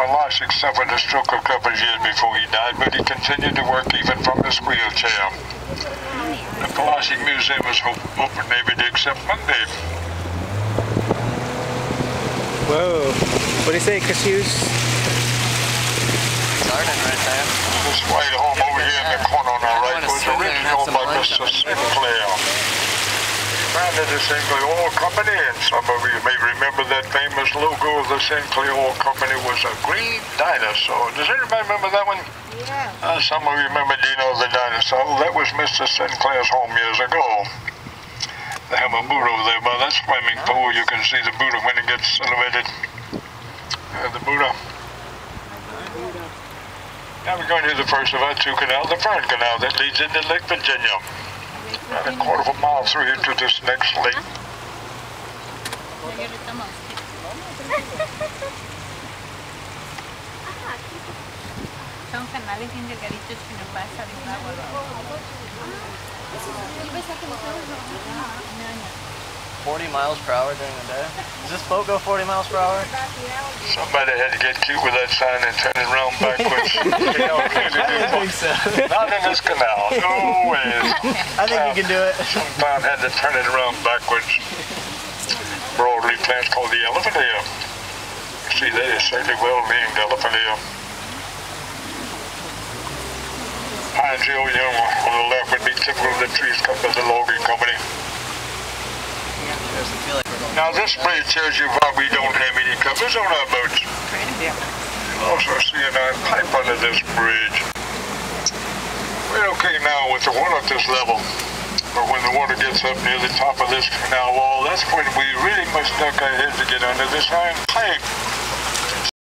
Polasek suffered a stroke a couple of years before he died, but he continued to work even from his wheelchair. The Polasek Museum is open every day except Monday. Whoa. What do you say, Chris Hughes? Garden right there. This white home over here in the corner on our right was originally owned by Mr. Sinclair. Founded the Sinclair Oil Company, and some of you may remember that famous logo of the Sinclair Oil Company was a green dinosaur. Does anybody remember that one? Yeah. Uh, some of you remember Dino the dinosaur. That was Mr. Sinclair's home years ago. They have a boot over there by that swimming pool. You can see the Buddha when it gets elevated. Uh, the Buddha. Now we're going to the first of our two canals, the Fern Canal that leads into Lake Virginia. About a quarter of a mile through into this next lake. Son canales bien delgaditos que no pasa de un agua a otro. 40 miles per hour during the day. Does this boat go 40 miles per hour? Somebody had to get cute with that sign and turn it around backwards. I think so. Not in this canal. No ways. I think you can do it. Sometime had to turn it around backwards. Broadleaf plant's called the elephant ear. See, that is certainly well named elephant ear. Pines Hill Young on the left would be typical of the trees cut by the logging company. Doesn't feel like we're going. Now this bridge tells you why we don't have any covers on our boats. You'll also see a pipe under this bridge. We're okay now with the water at this level. But when the water gets up near the top of this canal wall, that's when we really must duck our heads to get under this iron pipe.